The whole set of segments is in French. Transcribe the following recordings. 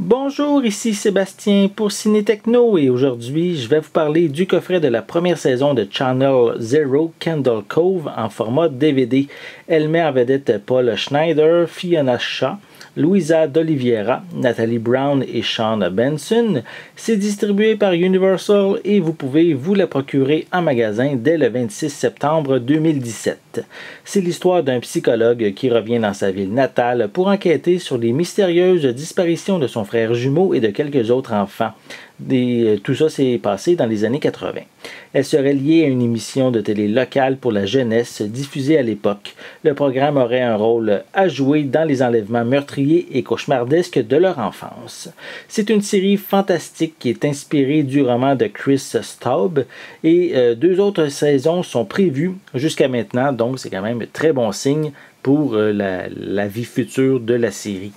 Bonjour, ici Sébastien pour Ciné Techno et aujourd'hui je vais vous parler du coffret de la première saison de Channel Zero Candle Cove en format DVD. Elle met en vedette Paul Schneider, Fiona Shaw, Louisa d'Oliveira, Nathalie Brown et Sean Benson. C'est distribué par Universal et vous pouvez vous la procurer en magasin dès le 26 septembre 2017. C'est l'histoire d'un psychologue qui revient dans sa ville natale pour enquêter sur les mystérieuses disparitions de son frère jumeau et de quelques autres enfants. Euh, tout ça s'est passé dans les années 80. Elle serait liée à une émission de télé locale pour la jeunesse diffusée à l'époque. Le programme aurait un rôle à jouer dans les enlèvements meurtriers et cauchemardesques de leur enfance. C'est une série fantastique qui est inspirée du roman de Chris Staub et euh, deux autres saisons sont prévues jusqu'à maintenant, donc c'est quand même un très bon signe pour euh, la, la vie future de la série.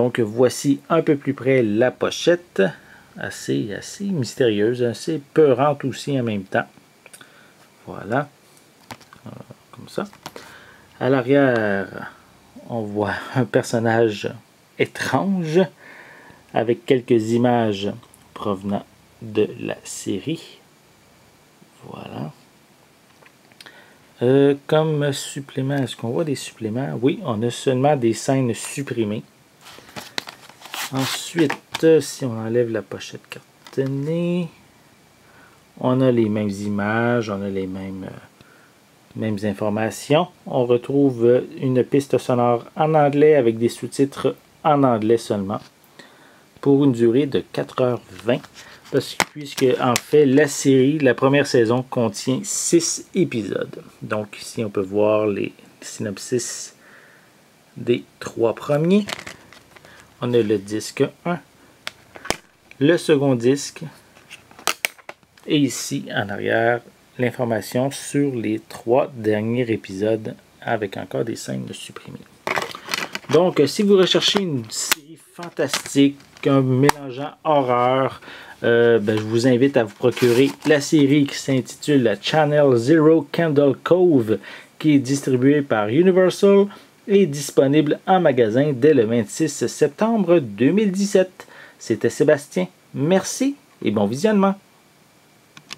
Donc voici un peu plus près la pochette assez, assez mystérieuse, assez peurante aussi en même temps. Voilà. Euh, comme ça. À l'arrière, on voit un personnage étrange avec quelques images provenant de la série. Voilà. Euh, comme supplément, est-ce qu'on voit des suppléments? Oui, on a seulement des scènes supprimées. Ensuite, si on enlève la pochette cartonnée, on a les mêmes images, on a les mêmes, euh, mêmes informations. On retrouve une piste sonore en anglais avec des sous-titres en anglais seulement pour une durée de 4h20 parce que, puisque en fait la série, la première saison contient 6 épisodes. Donc ici on peut voir les synopsis des trois premiers. On a le disque 1, le second disque et ici en arrière l'information sur les trois derniers épisodes avec encore des scènes supprimées. Donc si vous recherchez une série fantastique, un mélangeant horreur, euh, ben, je vous invite à vous procurer la série qui s'intitule Channel Zero Candle Cove qui est distribuée par Universal et disponible en magasin dès le 26 septembre 2017. C'était Sébastien. Merci et bon visionnement.